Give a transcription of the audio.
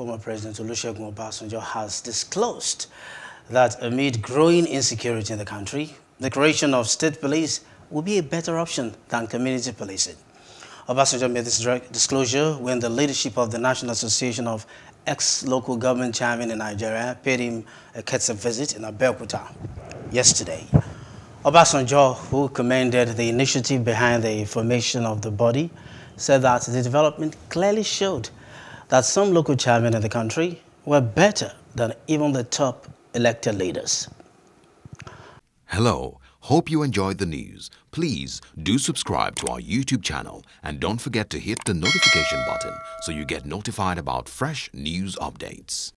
former President Olusegun Obasanjo has disclosed that amid growing insecurity in the country, the creation of state police will be a better option than community policing. Obasanjo made this disclosure when the leadership of the National Association of Ex-Local Government Chairmen in Nigeria paid him a courtesy visit in Abeokuta yesterday. Obasanjo, who commended the initiative behind the formation of the body, said that the development clearly showed that some local chairmen in the country were better than even the top elected leaders. Hello, hope you enjoyed the news. Please do subscribe to our YouTube channel and don't forget to hit the notification button so you get notified about fresh news updates.